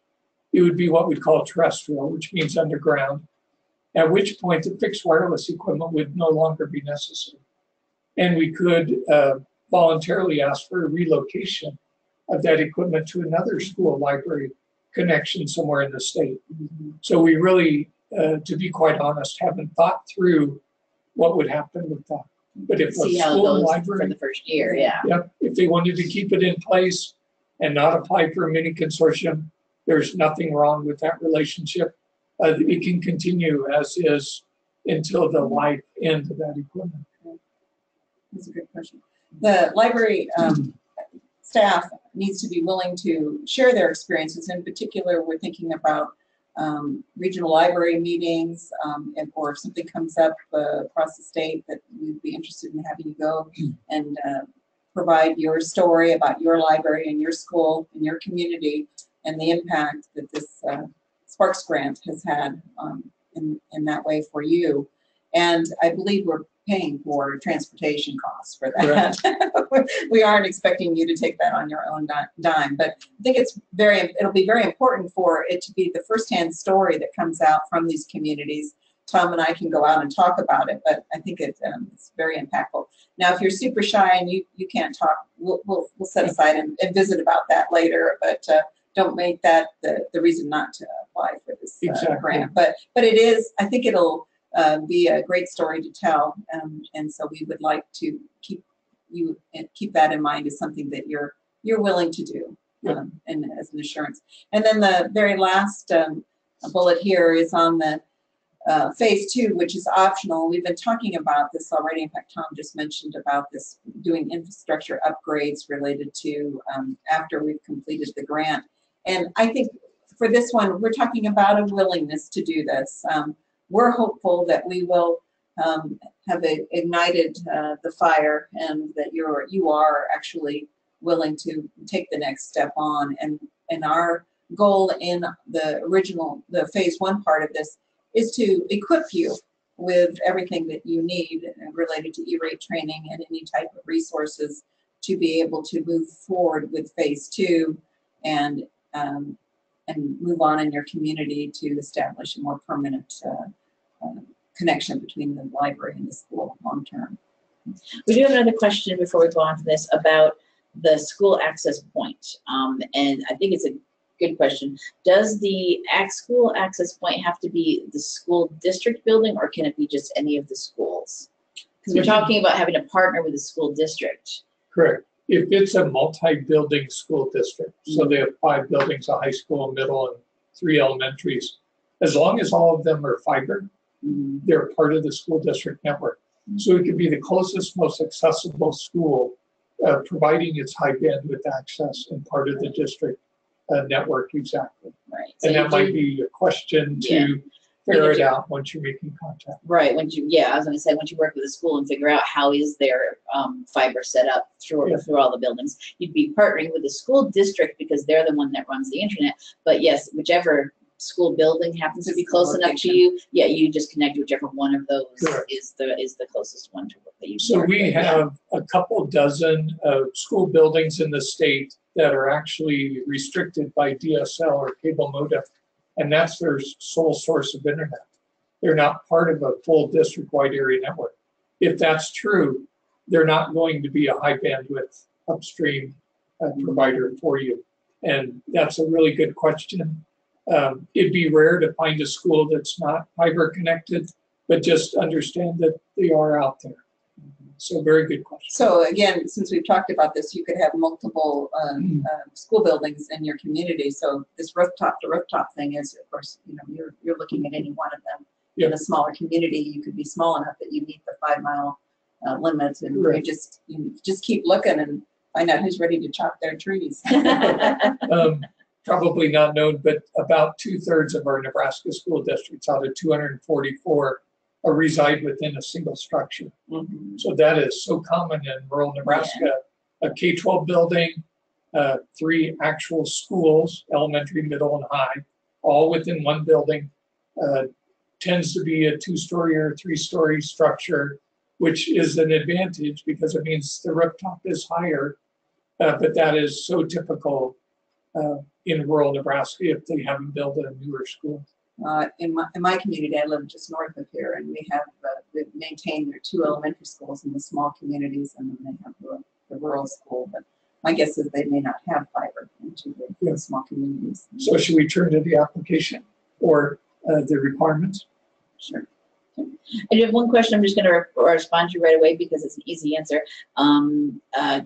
It would be what we call terrestrial, which means underground, at which point the fixed wireless equipment would no longer be necessary. And we could uh, voluntarily ask for a relocation of that equipment to another school library connection somewhere in the state. So we really, uh, to be quite honest, haven't thought through what would happen with that. But if a See how it school library, for the first year, yeah. yep, if they wanted to keep it in place and not apply for a mini consortium, there's nothing wrong with that relationship. Uh, it can continue as is until the life end of that equipment. That's a good question. The library um, staff needs to be willing to share their experiences. In particular, we're thinking about um, regional library meetings, um, and or if something comes up uh, across the state that we'd be interested in having you go and uh, provide your story about your library and your school and your community and the impact that this uh, Sparks grant has had um, in, in that way for you. And I believe we're paying for transportation costs for that. we aren't expecting you to take that on your own dime, but I think it's very, it'll be very important for it to be the firsthand story that comes out from these communities. Tom and I can go out and talk about it, but I think it, um, it's very impactful. Now, if you're super shy and you, you can't talk, we'll, we'll, we'll set aside and, and visit about that later, but uh, don't make that the, the reason not to apply for this uh, Exactly. grant. But, but it is, I think it'll uh, be a great story to tell. Um, and so we would like to keep you and keep that in mind as something that you're you're willing to do um, and as an assurance. And then the very last um, bullet here is on the uh, phase two, which is optional. We've been talking about this already. In fact, Tom just mentioned about this doing infrastructure upgrades related to um, after we've completed the grant. And I think for this one, we're talking about a willingness to do this. Um, we're hopeful that we will um, have ignited uh, the fire and that you're you are actually willing to take the next step on. And and our goal in the original the phase one part of this is to equip you with everything that you need related to E-rate training and any type of resources to be able to move forward with phase two and um, and move on in your community to establish a more permanent uh, uh, connection between the library and the school long term. We do have another question before we go on to this about the school access point. Um, and I think it's a good question. Does the school access point have to be the school district building or can it be just any of the schools? Because we're talking about having to partner with the school district. Correct. If it's a multi-building school district, so they have five buildings, a high school, middle, and three elementaries. As long as all of them are fiber, Mm, they're part of the school district network. So it could be the closest, most accessible school, uh, providing its high bandwidth access and part of the district uh, network exactly. Right. So And that might do- be a question to ferret it out once you're making contact. Right, once you, yeah, I was gonna say, once you work with the school and figure out how is their, um, fiber set up through, Yeah. through all the buildings. You'd be partnering with the school district because they're the one that runs the internet, but yes, whichever school building happens to be Physical close enough to location. you, yeah, you just connect whichever one of those Correct. is the, is the closest one to what that you. So work we with, yeah. have a couple dozen uh, school buildings in the state that are actually restricted by DSL or cable modem. And that's their sole source of internet. They're not part of a full district-wide area network. If that's true, they're not going to be a high bandwidth upstream uh, provider for you. And that's a really good question. Um, It'd be rare to find a school that's not fiber connected, but just understand that they are out there. So very good question. So again, since we've talked about this, you could have multiple um, uh, school buildings in your community. So this rooftop to rooftop thing is, of course, you know, you're, you're looking at any one of them. In a smaller community, you could be small enough that you meet the five mile uh, limit and you just, you just keep looking and find out who's ready to chop their trees. Um, Probably not known, but about two thirds of our Nebraska school districts out of 244 uh, reside within a single structure. Mhm. So that is so common in rural Nebraska. A K-12 building, uh, three actual schools, elementary, middle, and high, all within one building. Uh, tends to be a two-story or three-story structure, which is an advantage because it means the rooftop is higher. Uh, but that is so typical uh, in rural Nebraska if they haven't built a newer school. Uh, in my, in my community, I live just north of here, and we have, uh, we've maintained their two elementary schools in the small communities, and then they have the, the rural school, but my guess is they may not have fiber into the, Yeah. the small communities. So should we turn to the application or uh, the requirements? Sure. I do have one question. I'm just going to respond to you right away because it's an easy answer. Um, uh,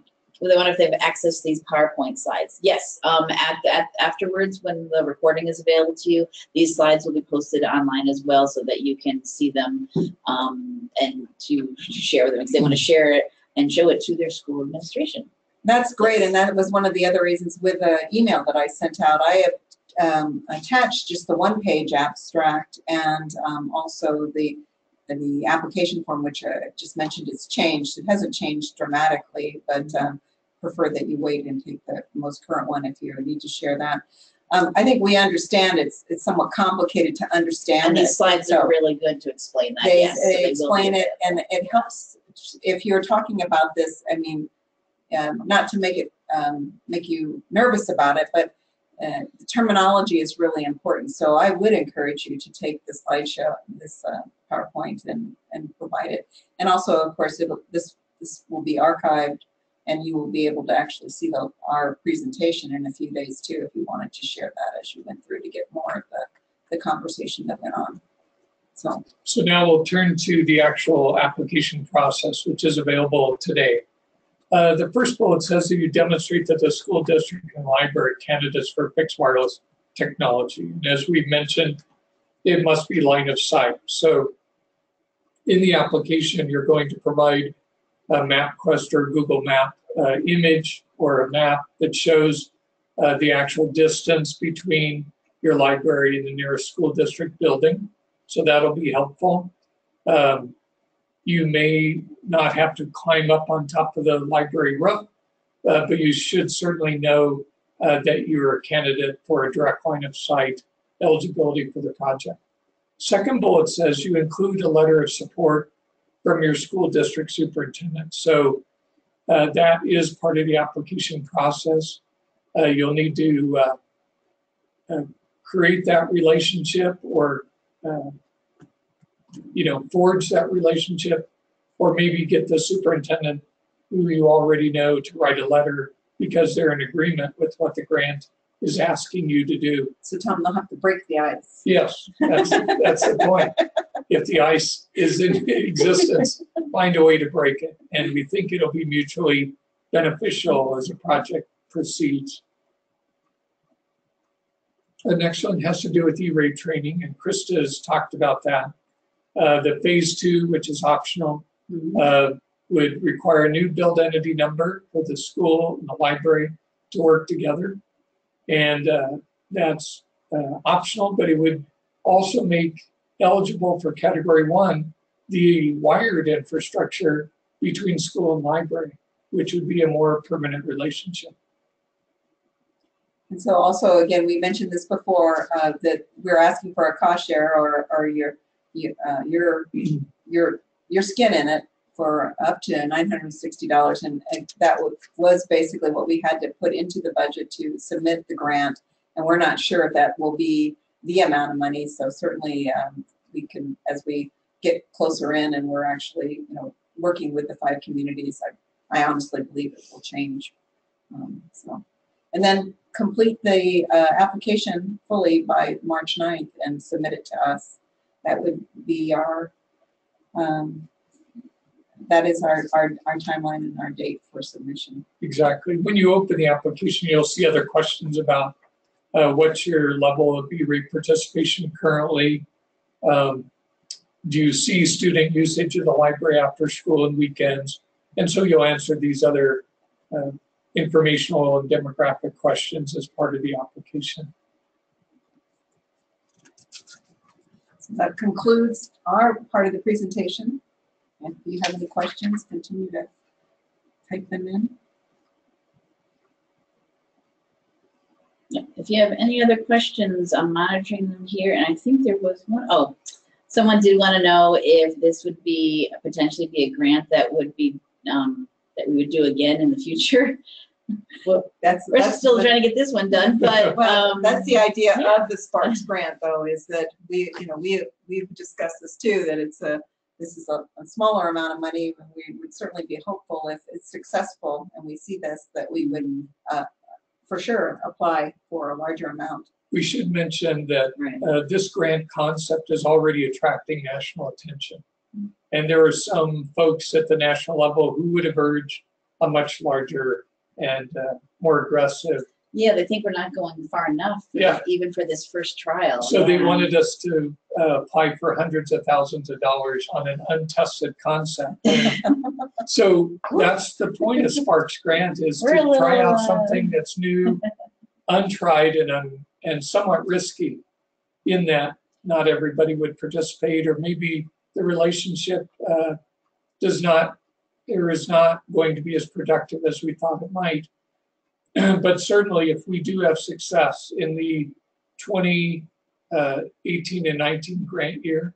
they wonder if they have access to these PowerPoint slides. Yes. Um, at, at afterwards, when the recording is available to you, these slides will be posted online as well, so that you can see them um, and to share them. If they want to share it and show it to their school administration. That's great, and that was one of the other reasons with the email that I sent out. I have um, attached just the one-page abstract and um, also the the application form, which I just mentioned, is changed. It hasn't changed dramatically, but um, prefer that you wait and take the most current one if you need to share that. Um, I think we understand it's it's somewhat complicated to understand. And it. slides So- are really good to explain that. they, yes, so they explain it and it helps if you're talking about this i mean um, not to make it um, make you nervous about it but uh, the terminology is really important so i would encourage you to take the slideshow this uh, powerpoint and and provide it and also of course it'll this this will be archived and you will be able to actually see the, our presentation in a few days too if you wanted to share that as you went through to get more of the, the conversation that went on so So now we'll turn to the actual application process, which is available today. Uh, the first bullet says that you demonstrate that the school district and library candidates for fixed wireless technology. And as we've mentioned, it must be line of sight. So in the application, you're going to provide a MapQuest or Google Map uh, image or a map that shows uh, the actual distance between your library and the nearest school district building. So that'll be helpful. Um, you may not have to climb up on top of the library roof, uh, but you should certainly know uh, that you're a candidate for a direct line of sight eligibility for the project. Second bullet says you include a letter of support from your school district superintendent. So uh, that is part of the application process. Uh, you'll need to uh, uh, create that relationship or uh, you know, forge that relationship, or maybe get the superintendent who you already know to write a letter because they're in agreement with what the grant is asking you to do. So Tom, they'll have to break the ice. Yes, that's, that's the point. If the ice is in existence, find a way to break it. And we think it'll be mutually beneficial as the project proceeds. The next one has to do with E-rate training, and Krista has talked about that. Uh, the phase two, which is optional, uh, would require a new billed entity number for the school and the library to work together. And uh, that's uh, optional, but it would also make eligible for category one the wired infrastructure between school and library, which would be a more permanent relationship. And so also, again, we mentioned this before, uh, that we're asking for a cost share or, or your, you- uh, your, your, your skin in it for up to nine hundred and sixty dollars. And and that was basically what we had to put into the budget to submit the grant. And we're not sure if that will be the amount of money, so certainly, um, we can, as we get closer in and we're actually, you know, working with the five communities, I, I honestly believe it will change. Um, so, and then complete the uh, application fully by March 9th and submit it to us. That would be our, um, that is our, our, our timeline and our date for submission. Exactly. When you open the application, you'll see other questions about uh, what's your level of E-rate participation currently? Um, do you see student usage of the library after school and weekends? And so you'll answer these other uh, informational and demographic questions as part of the application. So that concludes our part of the presentation. And if you have any questions, continue to type them in. Yeah, if you have any other questions, I'm monitoring them here, and I think there was one, oh, Someone did want to know if this would be, potentially be a grant that would be, um, that we would do again in the future. That's, We're that's, still trying to get this one done, but, well, um, that's the idea yeah. of the Sparks grant though, is that we, you know, we, we've discussed this too, that it's a, this is a, a smaller amount of money. and We would certainly be hopeful if it's successful and we see this, that we would, uh, for sure apply for a larger amount. We should mention that right. uh, this grant concept is already attracting national attention. And there are some folks at the national level who would have urged a much larger and uh, more aggressive. Yeah, they think we're not going far enough. Yeah. Even for this first trial. So they wanted us to uh, apply for hundreds of thousands of dollars on an untested concept. So that's the point of Sparks Grant is We're to try out something that's new, untried and, un- and somewhat risky in that not everybody would participate or maybe the relationship uh, does not, or is not going to be as productive as we thought it might. But certainly if we do have success in the 2018 and 19 grant year,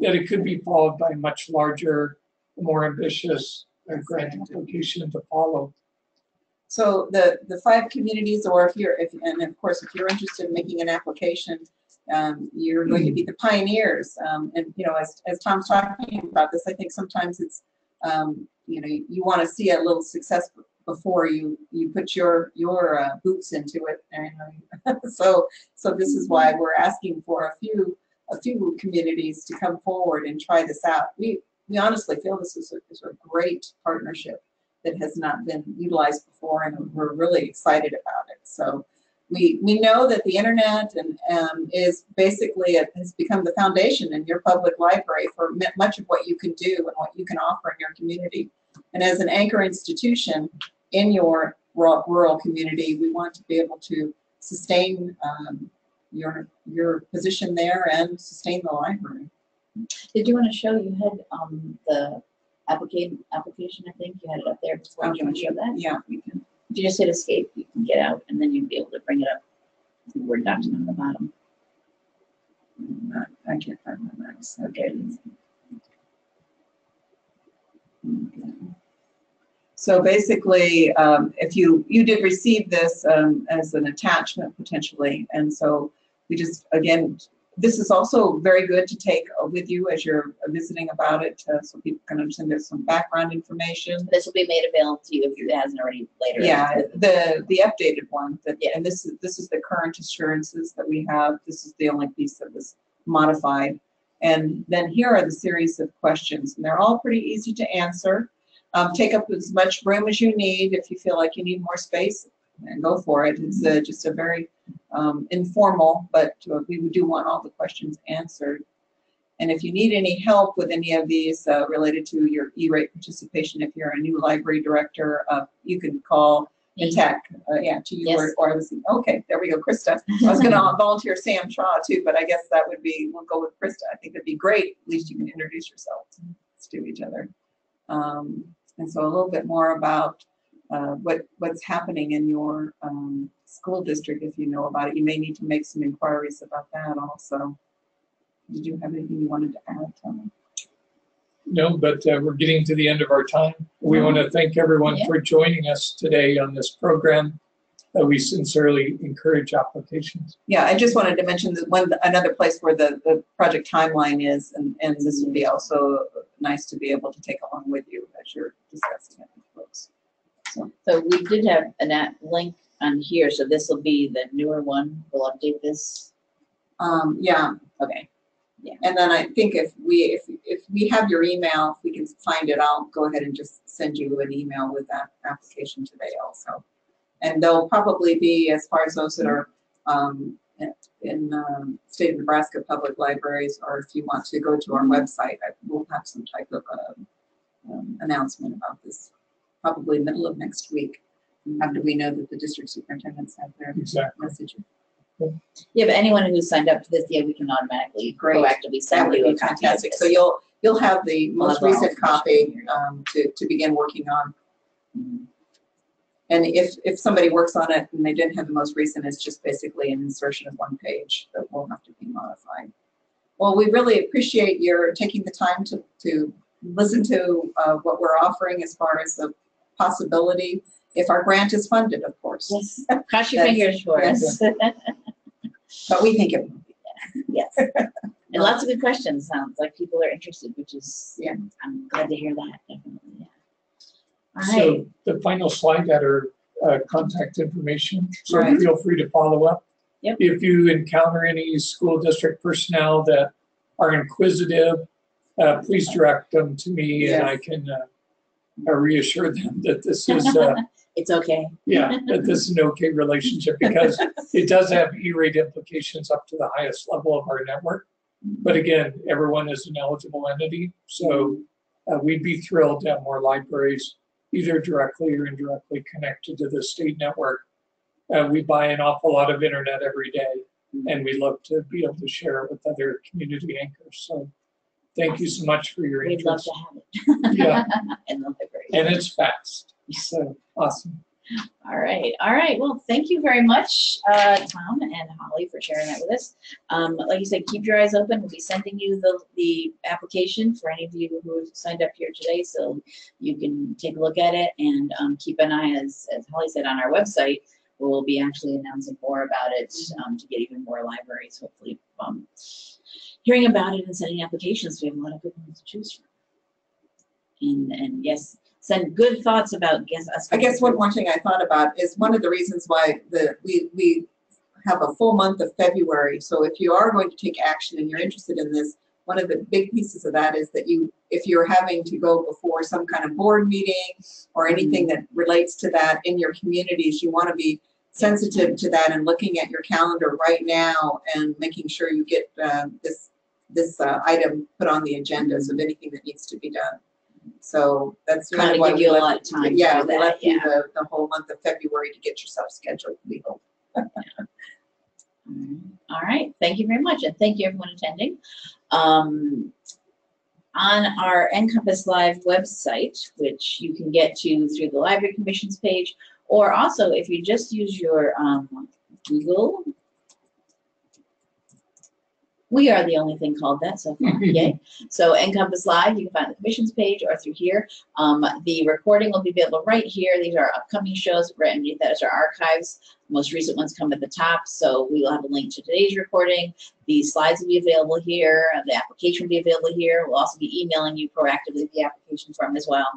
that it could be followed by much larger, more ambitious uh, grant application to follow. So the, the five communities, or if you're, if, and of course, if you're interested in making an application, um, you're going to be the pioneers. Um, and, you know, as, as Tom's talking about this, I think sometimes it's, um, you know, you, you want to see a little success before you, you put your, your uh, boots into it. And so, so this is why we're asking for a few, a few communities to come forward and try this out. We, we honestly feel this is a, is a great partnership that has not been utilized before, and we're really excited about it. So we, we know that the internet and, um, is basically, it has become the foundation in your public library for mu- much of what you can do and what you can offer in your community. And as an anchor institution in your rural, rural community, we want to be able to sustain, um, your, your position there and sustain the library. Did you want to show, you had, um, the application, application, I think, you had it up there before. Do you want to show that? Yeah, we can. If you just hit escape, you can get out and then you'd be able to bring it up. The Word document on the bottom. uh, I can't find my mouse. Okay. So basically, um, if you, you did receive this um, as an attachment potentially, and so we just, again, this is also very good to take with you as you're visiting about it, uh, so people can understand there's some background information. This will be made available to you if it hasn't already later. Yeah, the, the updated one, that, Yeah. and this is, this is the current assurances that we have. This is the only piece that was modified. And then here are the series of questions, and they're all pretty easy to answer. Um, take up as much room as you need. If you feel like you need more space, and go for it. It's uh just a very um, informal, but uh, we do want all the questions answered. And if you need any help with any of these uh, related to your E-rate participation, if you're a new library director, uh, you can call. Tech, uh, yeah, to you or, Yes. or I was, okay, there we go, Krista. I was gonna volunteer Sam Shaw too, but I guess that would be, we'll go with Krista. I think it'd be great, at least you can introduce yourselves to each other. Um, and so a little bit more about, uh, what, what's happening in your, um, school district, if you know about it. You may need to make some inquiries about that also. Did you have anything you wanted to add? No, but uh, we're getting to the end of our time. We want to thank everyone Yeah. for joining us today on this program. Uh, We sincerely encourage applications. Yeah, I just wanted to mention that one, another place where the, the project timeline is, and, and this would be also nice to be able to take along with you as you're discussing it with folks. So so we did have an at link on here, so this will be the newer one. We'll update this. Um, yeah, Okay. Yeah. and then I think if we, if, if we have your email, if we can find it, I'll go ahead and just send you an email with that application today also. And they'll probably be, as far as those that are, um, in- in, um, state of Nebraska public libraries, or if you want to go to our website, I will have some type of, um, um, announcement about this, probably middle of next week, after we know that the district superintendents have their Exactly. message. Yeah, but anyone who's signed up for this, yeah, we can automatically Great. proactively That send would you be a copy of fantastic. this. So you'll, you'll have the most have all recent the copy um, to, to begin working on. And if, if somebody works on it and they didn't have the most recent, it's just basically an insertion of one page that will have to be modified. Well, we really appreciate your taking the time to, to listen to uh, what we're offering as far as the possibility, if our grant is funded, of course. Yes. Cross your fingers for us. But we think it, will be. Yes. And lots of good questions. Sounds like people are interested, which is, Yeah. I'm glad to hear that, definitely, yeah. Right, So the final slide that are uh, contact information, so Right. feel free to follow up. Yep. If you encounter any school district personnel that are inquisitive, uh, please direct them to me and I can uh, uh, reassure them that this is, uh, it's okay. yeah, that this is an okay relationship because it does have E-rate implications up to the highest level of our network. But again, everyone is an eligible entity, so uh, we'd be thrilled to have more libraries, either directly or indirectly connected to the state network. Uh, we buy an awful lot of internet every day, and we love to be able to share it with other community anchors. So, thank you so much for your We'd love interest. to have it. Yeah, library. and it's fast. So awesome. All right, all right. Well, thank you very much, uh, Tom and Holly, for sharing that with us. Um, like you said, keep your eyes open. We'll be sending you the, the application for any of you who signed up here today, so you can take a look at it and, um, keep an eye, as, as Holly said, on our website. We'll be actually announcing more about it, um, to get even more libraries, hopefully, um, hearing about it and sending applications. We have a lot of good ones to choose from. And, and yes, send good thoughts about, guess, us. I guess one more thing I thought about is one of the reasons why the, we, we have a full month of February. So if you are going to take action and you're interested in this, one of the big pieces of that is that you, if you're having to go before some kind of board meeting or anything that relates to that in your communities, you want to be sensitive to that and looking at your calendar right now and making sure you get uh, this, this uh, item put on the agendas of anything that needs to be done. So that's kind of why give we you a left lot of time Yeah, we that, left you yeah. the, the whole month of February to get yourself scheduled, we hope. All right, thank you very much, and thank you everyone attending. Um, on our NCompass Live website, which you can get to through the Library Commission's page, or also if you just use your um, Google. We are the only thing called that so far, yay. So NCompass Live, you can find the commission's page or through here. Um, the recording will be available right here. These are upcoming shows, right underneath that is our archives. Most recent ones come at the top, so we will have a link to today's recording. The slides will be available here, the application will be available here. We'll also be emailing you proactively the application form as well.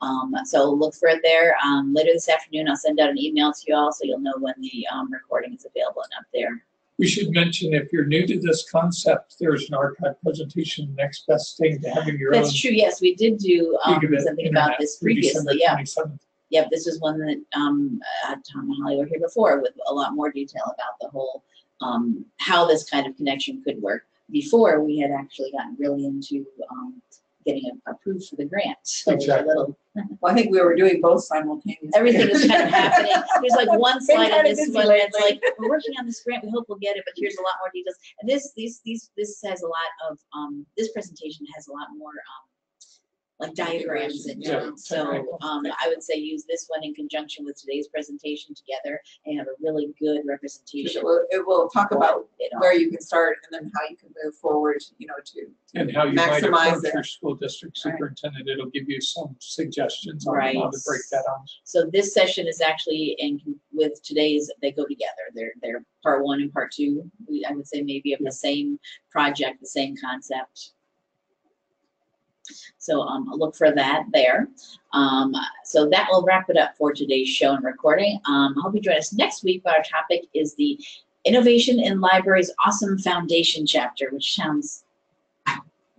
Um, so look for it there. Um, later this afternoon, I'll send out an email to you all so you'll know when the um, recording is available and up there. We should mention, if you're new to this concept, there's an archive presentation, next best thing to having your own That's true, yes, we did do um, gigabit something about internet this through December previously, yeah. 27th. Yep, this is one that um, uh, Tom and Holly were here before with a lot more detail about the whole, um, how this kind of connection could work. Before, we had actually gotten really into um, getting approved for the grant. So it a Exactly. little, Well, I think we were doing both simultaneously. everything is kind of happening. There's like one Been slide on kinda this busy one that's lately. like, we're working on this grant, we hope we'll get it, but here's a lot more details. And this, these, these, this has a lot of, um, this presentation has a lot more, um, like diagrams and Yeah. So, um, I would say use this one in conjunction with today's presentation together and have a really good representation. It will, it will talk about It all. where you can start and then how you can move forward, you know, to, And how you might Maximize approach it. your school district Right. superintendent, it'll give you some suggestions on Right. how to break that on. So this session is actually in with today's, they go together. They're, they're part one and part two. We, I would say maybe of Yeah. the same project, the same concept. So, um, look for that there. Um, so that will wrap it up for today's show and recording. Um, I hope you join us next week. Our topic is the Innovation in Libraries Awesome Foundation chapter, which sounds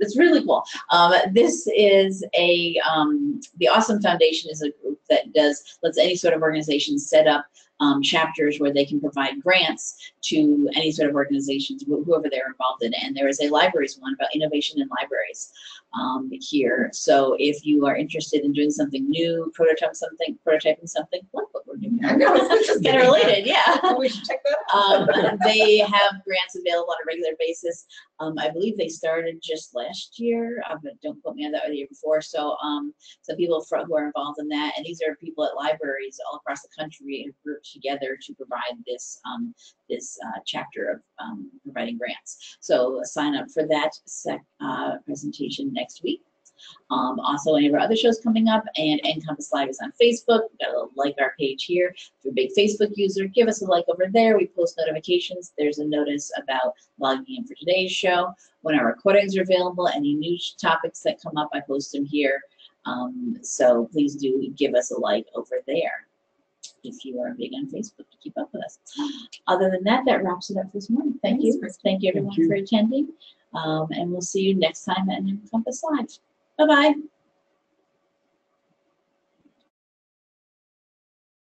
it's really cool. Um, this is a um, the Awesome Foundation is a group that does lets any sort of organization set up um, chapters where they can provide grants to any sort of organizations, wh- whoever they're involved in. And there is a libraries one about innovation in libraries um, here. So if you are interested in doing something new, prototype something, prototyping something, like what we're doing. I know, it's interesting. Kind of related, yeah. we should check that out. Um, they have grants available on a regular basis. Um, I believe they started just last year, uh, but don't quote me on that or the year before. So, um, some people who are involved in that, and these are people at libraries all across the country in groups together to provide this, um, this uh, chapter of um, providing grants. So sign up for that sec, uh, presentation next week. Um, also, any of our other shows coming up, and NCompass Live is on Facebook. We've got a like our page here. If you're a big Facebook user, give us a like over there. We post notifications. There's a notice about logging in for today's show. When our recordings are available, any new topics that come up, I post them here. Um, so please do give us a like over there if you are big on Facebook to keep up with us. Other than that, that wraps it up this morning. Thank you. Thanks, Thank you everyone you. for attending. Um, and we'll see you next time at NCompass Live. Bye-bye.